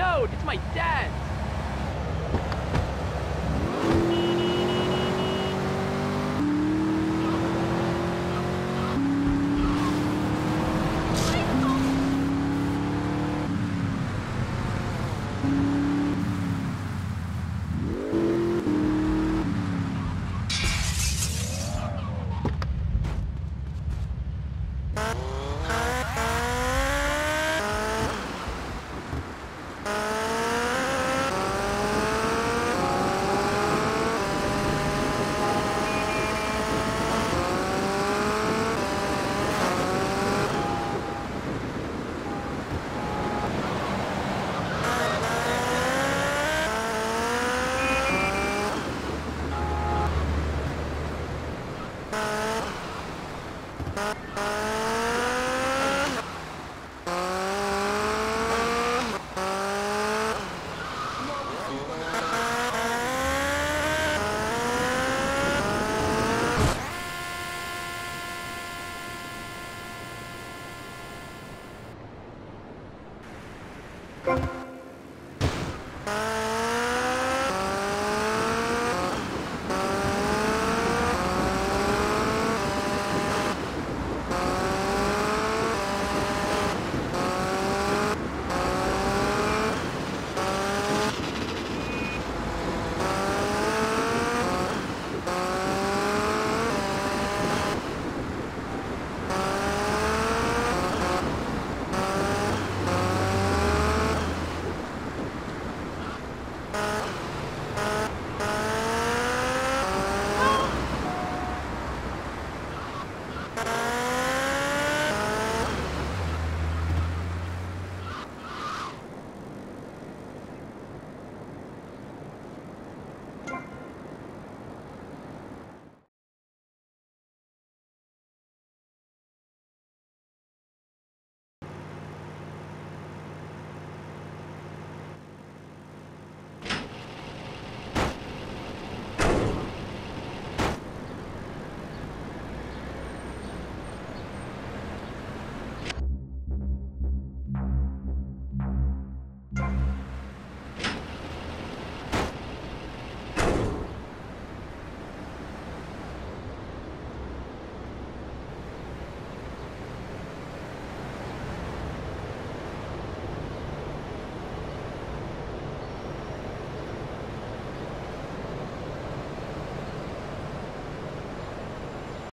No, it's my dad.